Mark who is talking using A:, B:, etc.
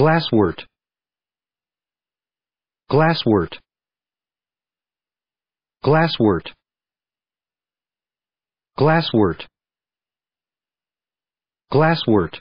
A: glasswort. Glasswort. Glasswort. Glasswort. Glasswort.